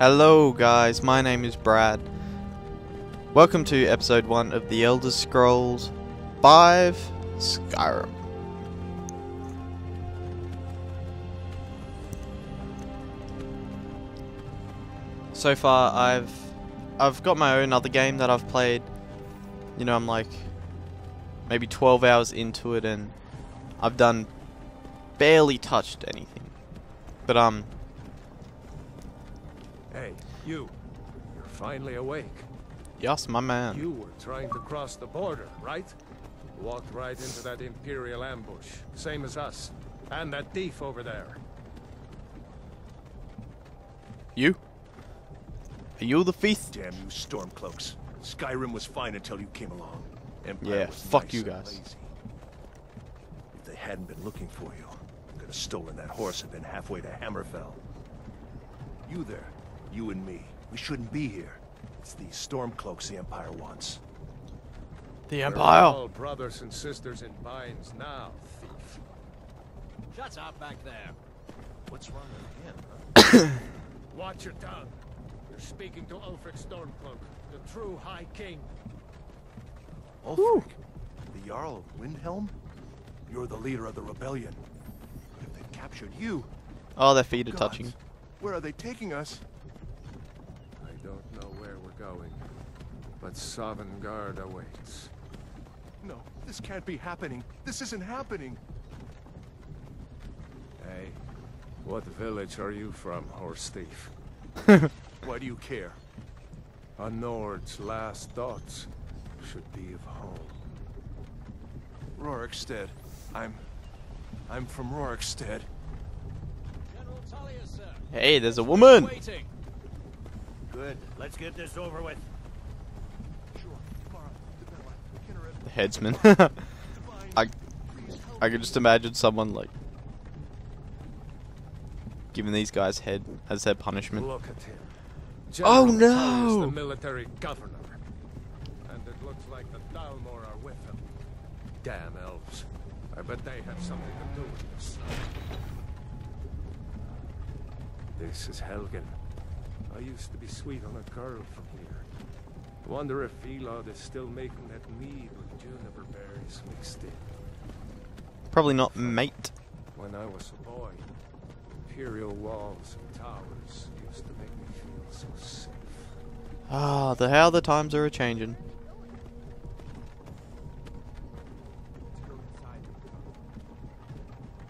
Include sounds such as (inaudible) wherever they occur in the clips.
Hello guys, my name is Brad. Welcome to episode 1 of The Elder Scrolls 5 Skyrim. So far I've I've got my own other game that I've played. You know, I'm like maybe 12 hours into it and I've done barely touched anything. But um Hey, you. You're finally awake. yes, my man. You were trying to cross the border, right? Walked right into that Imperial ambush. Same as us. And that thief over there. You? Are you the thief? Damn you stormcloaks. Skyrim was fine until you came along. Empire Yeah, fuck nice you guys. lazy. If they hadn't been looking for you, I could have stolen that horse and been halfway to Hammerfell. You there, you and me, we shouldn't be here. It's these stormcloaks the Empire wants. The We're Empire. all brothers and sisters in binds now, thief. Shut up back there. What's wrong with him, huh? (coughs) Watch your tongue. You're speaking to Ulfric Stormcloak, the true High King. Ulfric, the Jarl of Windhelm? You're the leader of the rebellion. But if they've captured you, Oh, their feet are gods, touching. where are they taking us? I don't know where we're going, but Sovngarde awaits. No, this can't be happening. This isn't happening. Hey, what village are you from, horse thief? (laughs) Why do you care? A Nord's last thoughts should be of home. Rorikstead. I'm... I'm from Rorikstead. General Tullius, sir. Hey, there's a woman. Waiting. Good. Let's get this over with. Shor, Mara, Dibella, The headsman. (laughs) I I could just imagine someone like giving these guys head as their punishment. Look at him. Oh, no! the military governor. And it looks like the Thalmor are with him. Damn elves. I bet they have something to do with this. This is Helgen. I used to be sweet on a girl from here. Wonder if Vilod is still making that mead with juniper berries mixed in. Probably not mate. When I was a boy, imperial walls and towers used to make me feel so safe. Ah, the how the times are a changing.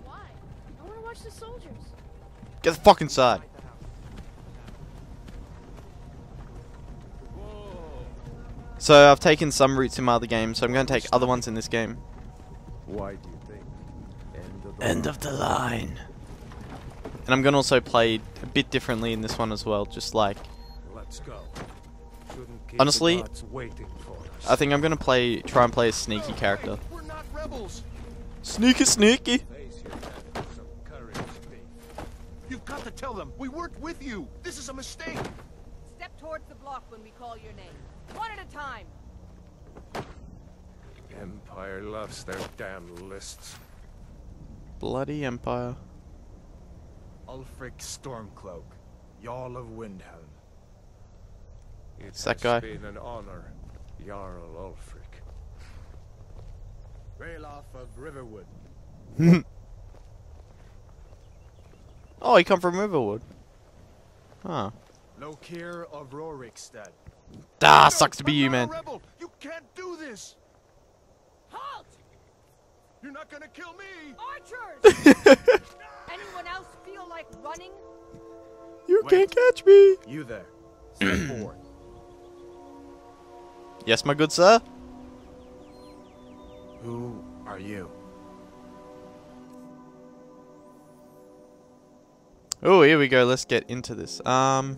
Why? I want to watch the soldiers. Get the fuck inside. So I've taken some routes in my other game, so I'm going to take other ones in this game. Why do you think? End of the End of the line. And I'm going to also play a bit differently in this one as well, just like Let's go. Honestly, the gods waiting for us. I think I'm going to play try and play a sneaky character. We're not rebels. Sneaky sneaky. Face your death with some courage, thief. You've got to tell them. We weren't with you. This is a mistake. Step towards the block when we call your name. One at a time. Empire loves their damn lists. Bloody Empire. Ulfric Stormcloak, Jarl of Windhelm. It's that guy? been an honor, Jarl Ulfric. Ralof of Riverwood. (laughs) Oh, he come from Riverwood. Huh. Lokir of Rorikstead. Ah, No, sucks to be you, man. rebel. You can't do this. Halt! You're not gonna kill me. Archers! (laughs) Anyone else feel like running? You Wait. can't catch me. You there. Step. (clears throat) Yes, my good sir. Who are you? Oh, here we go. Let's get into this. Um,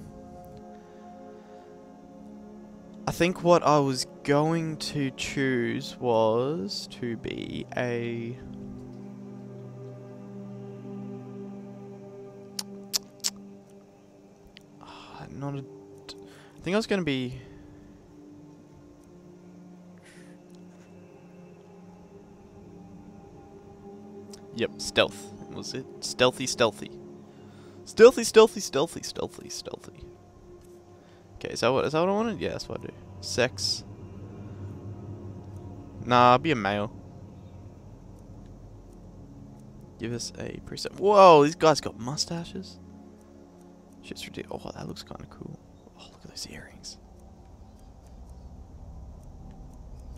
think what I was going to choose was to be a. Ah, Not a. I think I was going to be. Yep, stealth. Was it? Stealthy, stealthy. Stealthy, stealthy, stealthy, stealthy, stealthy. Okay, is that what is that what I wanted? Yeah, that's what I do. Sex. Nah, I'll be a male. Give us a preset. Whoa, these guys got mustaches. Shit's ridiculous. Oh, that looks kind of cool. Oh, look at those earrings.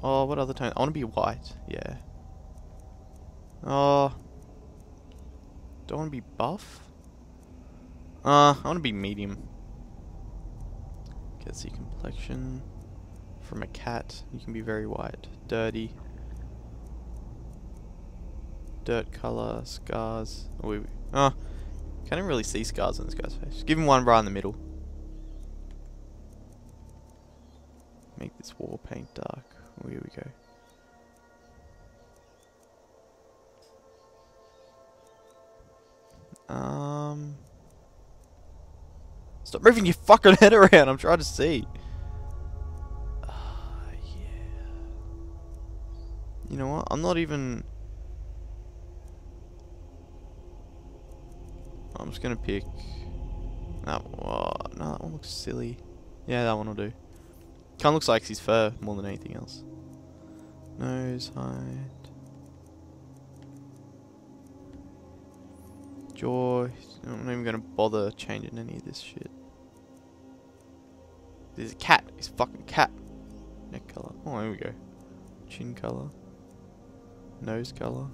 Oh, what other tone? I want to be white. Yeah. Oh. Don't want to be buff? Uh, I want to be medium. Get the complexion from a cat. You can be very white, dirty, dirt color, scars. Oh, we, oh can't even really see scars on this guy's face. Give him one right in the middle. Make this wall paint dark. Oh, here we go. Um. Stop moving your fucking (laughs) head around. I'm trying to see. I'm not even. I'm just gonna pick. That one. Oh, no, that one looks silly. Yeah, that one will do. Kind of looks like his fur more than anything else. Nose height. Jaw. I'm not even gonna bother changing any of this shit. There's a cat. He's a fucking cat. Neck color. Oh, there we go. Chin color. Nose color.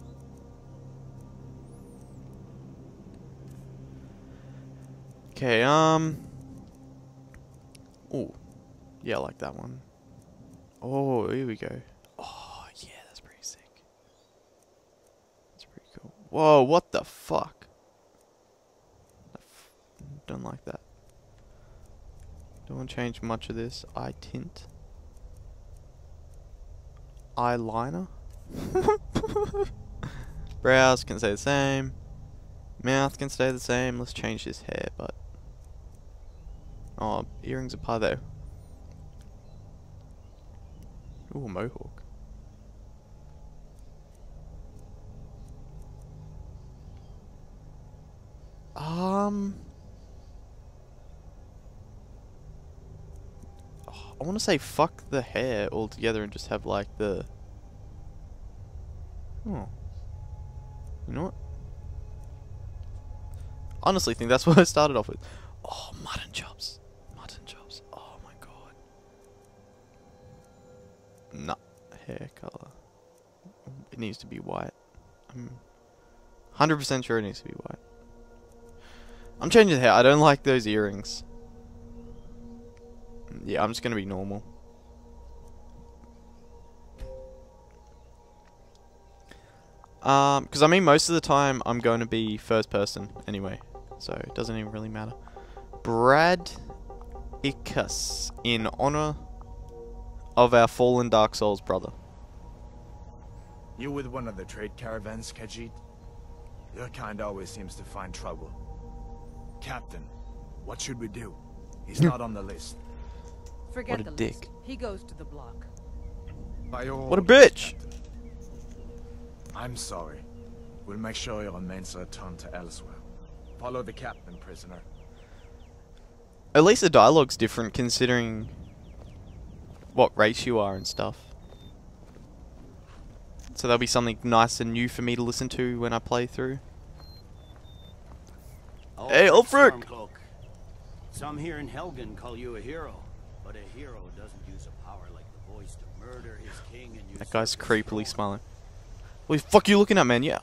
Okay, um. Oh. Yeah, I like that one. Oh, here we go. Oh, yeah, that's pretty sick. That's pretty cool. Whoa, what the fuck? Don't like that. Don't want to change much of this. Eye tint. Eyeliner. (laughs) Brows can stay the same. Mouth can stay the same. Let's change his hair, but. Oh, earrings are part though. Ooh, mohawk. Um. I want to say fuck the hair altogether and just have like the. Oh. You know what? Honestly, think that's (laughs) what I started off with. Oh, mutton chops. Mutton chops. Oh my god. Nah. Hair color. It needs to be white. I'm 100% sure it needs to be white. I'm changing the hair. I don't like those earrings. Yeah, I'm just gonna be normal. Um, because I mean, most of the time I'm going to be first person anyway, so it doesn't even really matter. Brad Ikas, in honor of our fallen Dark Souls brother. You with one of the trade caravans, Khajiit? Your kind always seems to find trouble. Captain, what should we do? He's not on the list. Forget What a the dick. list. He goes to the block. By your What a bitch! Captain. I'm sorry. We'll make sure your remains are turned to elsewhere. Follow the captain, prisoner. At least the dialogue's different considering what race you are and stuff. So there'll be something nice and new for me to listen to when I play through. Oh, hey, Ulfric! Stormcloak. Some here in Helgen call you a hero, but a hero doesn't use a power like the voice to murder his king and That guy's creepily smiling. What the fuck you looking at, man? Yeah.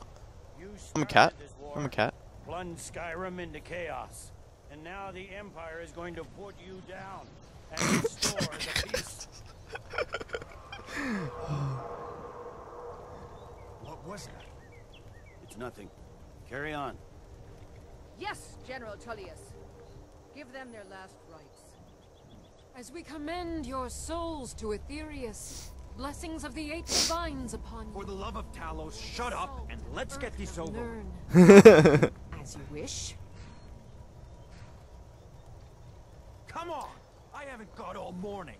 I'm a cat. started I'm a cat. Plunged Skyrim into chaos, and now the Empire is going to put you down and (laughs) restore the oh peace. What was that? It's nothing. Carry on. Yes, General Tullius. Give them their last rites. As we commend your souls to Aetherius, blessings of the eight divines upon you. For the love of Talos, shut up and let's get this over. Learn. (laughs) As you wish. Come on! I haven't got all morning.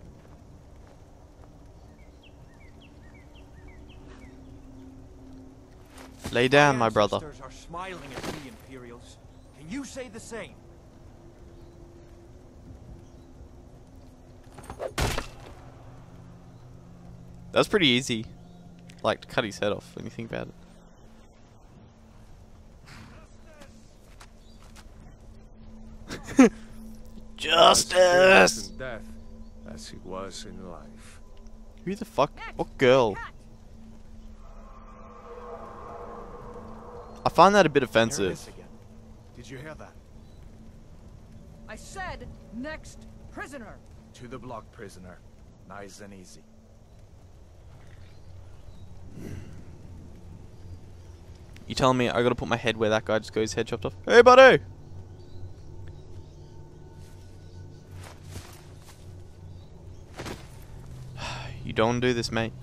Lay down, my brother. are smiling at me, Imperials. Can you say the same? That was pretty easy. Like to cut his head off when you think about it. (laughs) Justice. in death as he was in life. Who the fuck? What girl? I find that a bit offensive. Did you hear that? I said next prisoner. To the block, prisoner. Nice and easy. You telling me I gotta put my head where that guy just got his head chopped off? Hey, buddy! (sighs) you don't do this, mate.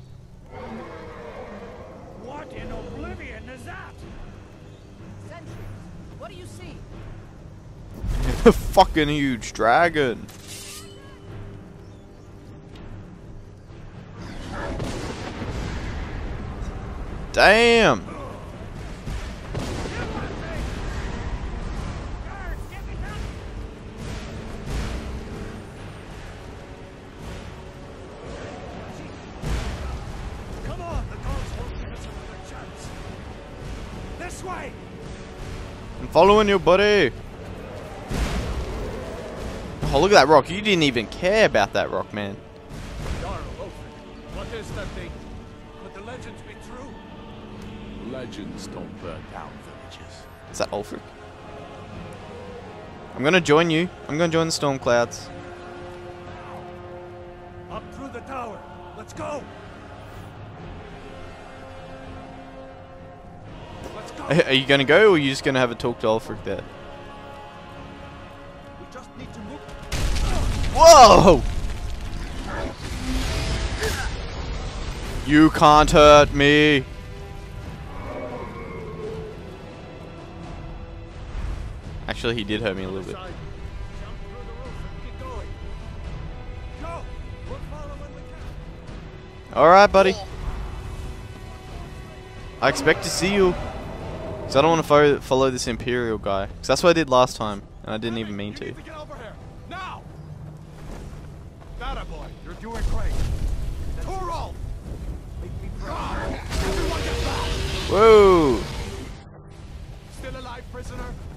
What in oblivion is that? Sentries. What do you see? A (laughs) Fucking huge dragon. Way! I'm following you, buddy. Oh, look at that rock. You didn't even care about that rock, man. What is that thing? Legends don't burn down villages. Is that Ulfric? I'm gonna join you. I'm gonna join the storm clouds. Up through the tower. Let's go. Let's go. Are you gonna go, or are you just gonna have a talk to Ulfric there? We just need to move. Whoa! You can't hurt me. Actually, he did hurt me a little bit. Side. Jump through the roof and keep going. Go. We'll follow when we can. Alright, buddy. I expect to see you. Because I don't want to follow, follow this Imperial guy. Because that's what I did last time. And I didn't even mean to. need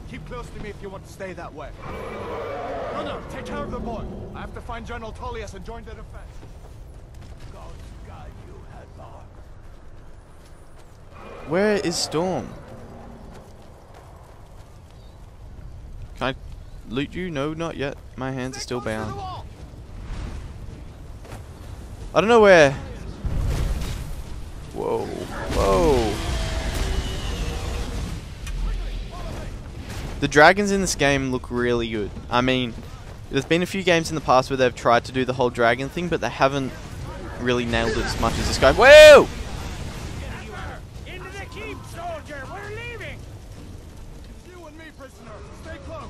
Keep close to me if you want to stay that way. Gunnar, take care of the boy. I have to find General Tullius and join the defense. God's guide you. Where is Storm? Can I loot you? No, not yet. My hands are still bound. I don't know where. Whoa. Whoa. The dragons in this game look really good. I mean, there's been a few games in the past where they've tried to do the whole dragon thing, but they haven't really nailed it as much as this guy. Whoa! Into the keep, soldier! We're leaving! You and me, prisoner. Stay close.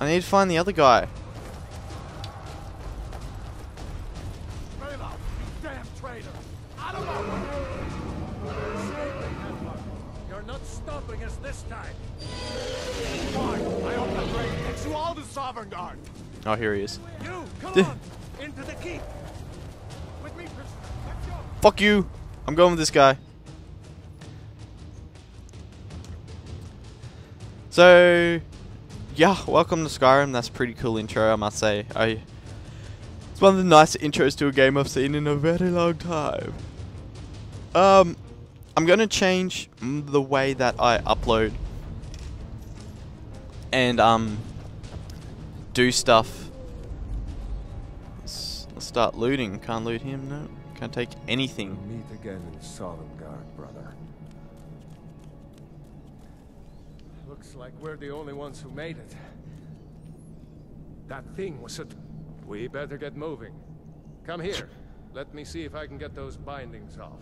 I need to find the other guy. Sovngarde. Oh, here he is. You, on. Into the keep. With me, prisoner. Let's go. Fuck you. I'm going with this guy. So, yeah, welcome to Skyrim. That's a pretty cool intro, I must say. I, it's one of the nicest intros to a game I've seen in a very long time. Um, I'm going to change the way that I upload and um do stuff. Let's, let's start looting. Can't loot him, no. Can't take anything. Meet again in Sovngarde, brother. Looks like we're the only ones who made it. That thing was a... We better get moving. Come here. Let me see if I can get those bindings off.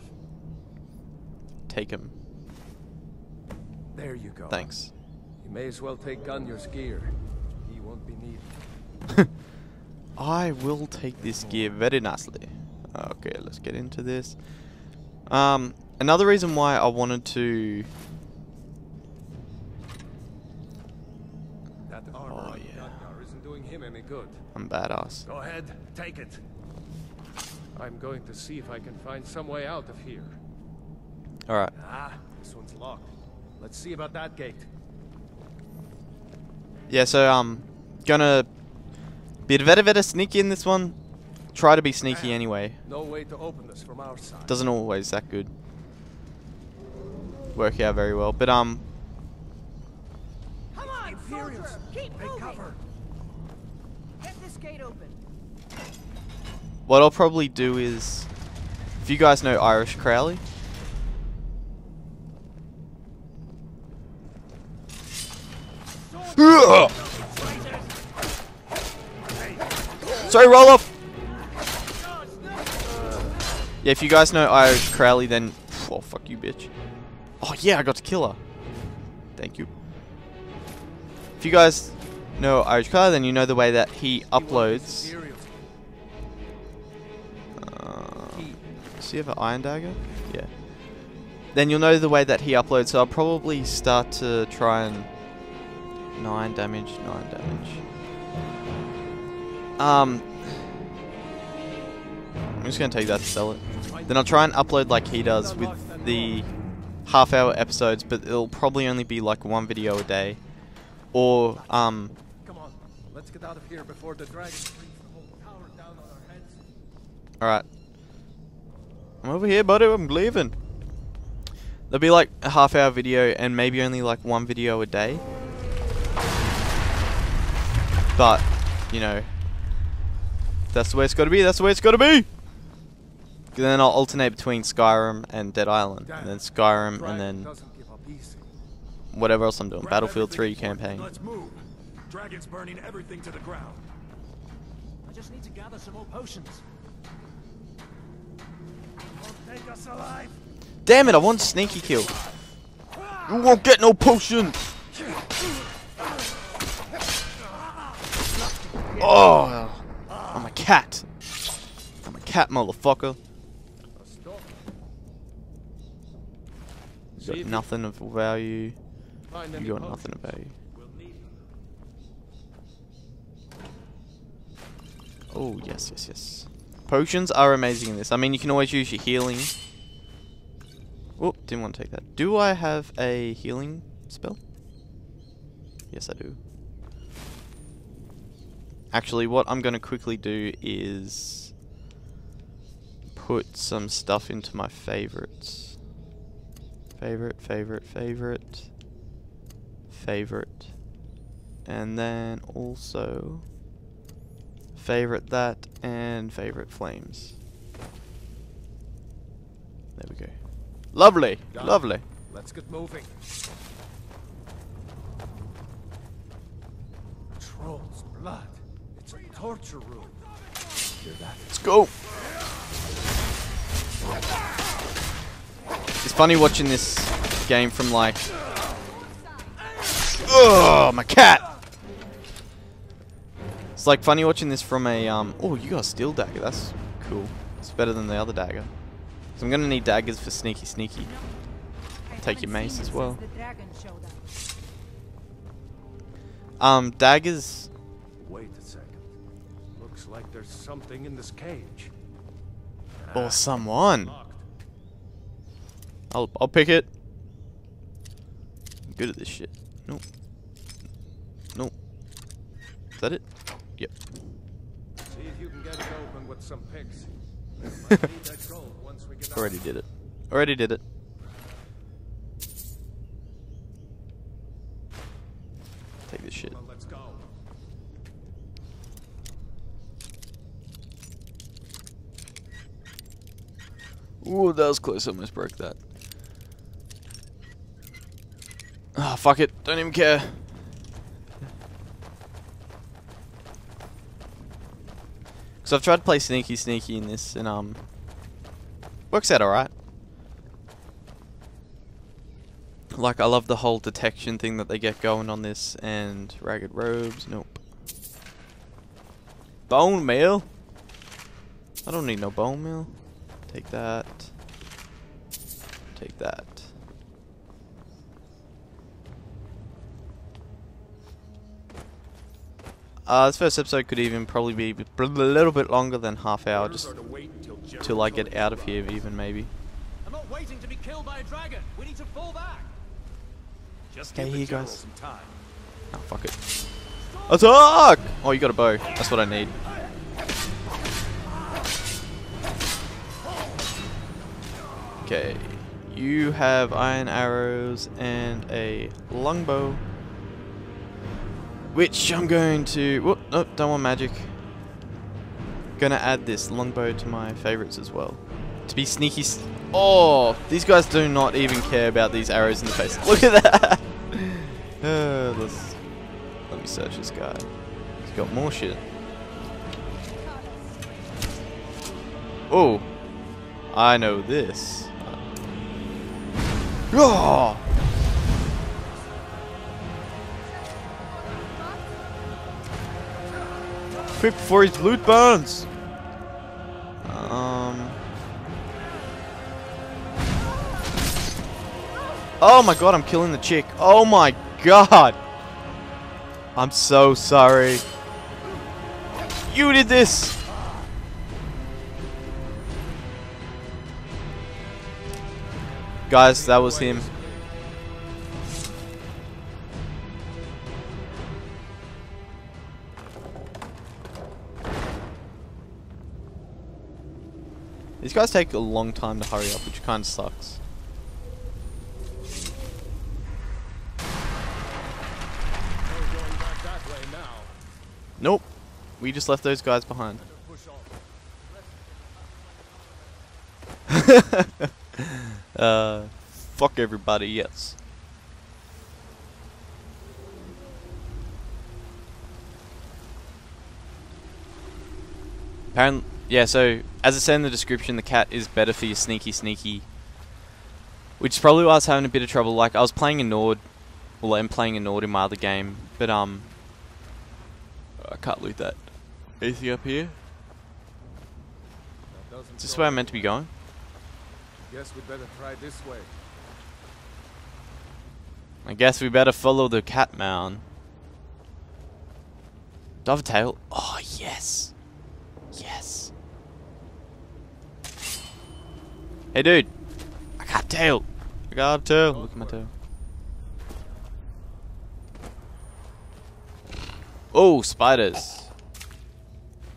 Take him. There you go. Thanks. You may as well take Gunjar's gear. Won't be needed. (laughs) I will take this gear very nicely. Okay, let's get into this. Um, another reason why I wanted to... That armor Oh, yeah. Gunjar him any good. I'm badass. Go ahead, take it. I'm going to see if I can find some way out of here. Alright. Ah, this one's locked. Let's see about that gate. Yeah, so um gonna be very very sneaky in this one. Try to be sneaky anyway. No way to open this from our side. Doesn't always that good. Work out very well. But um Come on, Imperials! Keep moving! cover. Get this gate open. what I'll probably do is if you guys know Irish Crowley. Sorry, Ralof! Yeah, if you guys know Irish Crowley, then oh fuck you, bitch. Oh yeah, I got to kill her. Thank you. If you guys know Irish Crowley, then you know the way that he uploads. Uh, does he have an iron dagger? Yeah. Then you'll know the way that he uploads. So I'll probably start to try and nine damage, nine damage. Um, I'm just gonna take that to sell it. Then I'll try and upload like he does with the half-hour episodes, but it'll probably only be like one video a day, or um, Come on, let's get out of here before the dragon brings the whole tower down on our heads. all right. I'm over here, buddy. I'm leaving. There'll be like a half-hour video and maybe only like one video a day. But, you know, that's the way it's got to be. That's the way it's got to be. Then I'll alternate between Skyrim and Dead Island, and then Skyrim, and then doesn't give up easy. whatever else I'm doing. Battlefield 3 campaign. Let's move. Dragon's burning everything to the ground. I just need to gather some more potions. Take us alive. Damn it! I want sneaky kill. You won't get no potions. (laughs) Oh, I'm a cat. I'm a cat, motherfucker. You got nothing of value. You got nothing of value. Oh, yes, yes, yes. Potions are amazing in this. I mean, you can always use your healing. Oh, didn't want to take that. Do I have a healing spell? Yes, I do. Actually, what I'm going to quickly do is put some stuff into my favorites. Favorite, favorite, favorite, favorite. And then also favorite that and favorite flames. There we go. Lovely, Done. lovely. Let's get moving. Troll's blood. It's a torture room. Hear that? Let's go. It's funny watching this game from like. Oh, my cat! It's like funny watching this from a um. Oh, you got a steel dagger. That's cool. It's better than the other dagger. So I'm gonna need daggers for sneaky, sneaky. Take your mace as well. Um, daggers. Wait a second. Looks like there's something in this cage. Or someone. I'll I'll pick it. I'm good at this shit. Nope. Nope. Is that it? Yep. See if you can get it open with some picks. (laughs) Might need that gold once we get out. Already did it. Already did it. Take this shit. Well, let's go. Ooh, that was close. Almost broke that. Ah, fuck it. Don't even care. Because I've tried to play sneaky sneaky in this, and um, works out alright. Like, I love the whole detection thing that they get going on this, and ragged robes. Nope. Bone meal. I don't need no bone meal. Take that. Take that. Uh, this first episode could even probably be a little bit longer than half hour, just till I get out of here, even maybe. I'm not waiting to be killed by a dragon. We need to fall back. Just the here, guys. some time. Oh, fuck it. Attack! Oh, you got a bow. That's what I need. Okay. You have iron arrows and a longbow. Which I'm going to... Whoop, nope, don't want magic. Gonna add this longbow to my favorites as well. To be sneaky... oh! These guys do not even care about these arrows in the face. Look at that! (laughs) uh, let's... Let me search this guy. He's got more shit. Oh! I know this. Oh! Quick before his loot burns! Um... Oh my god, I'm killing the chick. Oh my god! I'm so sorry. You did this! Guys, that was him. These guys take a long time to hurry up, which kind of sucks. Nope. We just left those guys behind. (laughs) Uh, fuck everybody, yes. Apparently, yeah, so, as I said in the description, the cat is better for your sneaky sneaky. Which is probably why I was having a bit of trouble. Like, I was playing a Nord, well, I'm playing a Nord in my other game, but, um, I can't loot that. Anything up here? Is this where I'm meant to be going? Guess we'd better try this way. I guess we better follow the cat mound. Dovetail? Oh, yes. Yes. Hey, dude. I got tail. I got a tail. Look at my tail. Oh, spiders.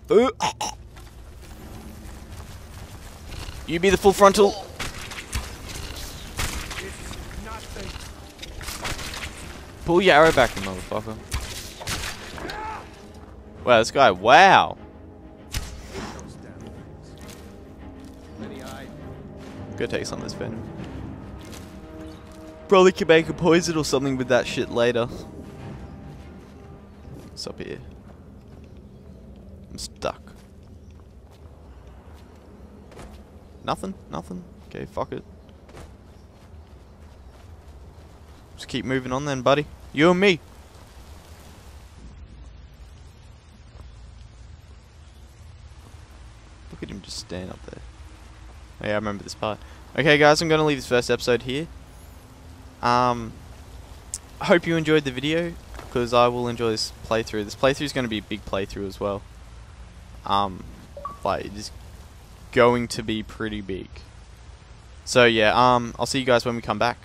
Ooh. You be the full frontal. Pull your arrow back, motherfucker. Wow, this guy, wow. Go take some of this venom. Probably could make a poison or something with that shit later. What's up here? I'm stuck. Nothing? Nothing? Okay, fuck it. Just keep moving on then, buddy. You and me. Look at him just stand up there. Oh, yeah, I remember this part. Okay, guys, I'm going to leave this first episode here. Um, I hope you enjoyed the video, because I will enjoy this playthrough. This playthrough is going to be a big playthrough as well. Um, like, it is going to be pretty big. So, yeah, um, I'll see you guys when we come back.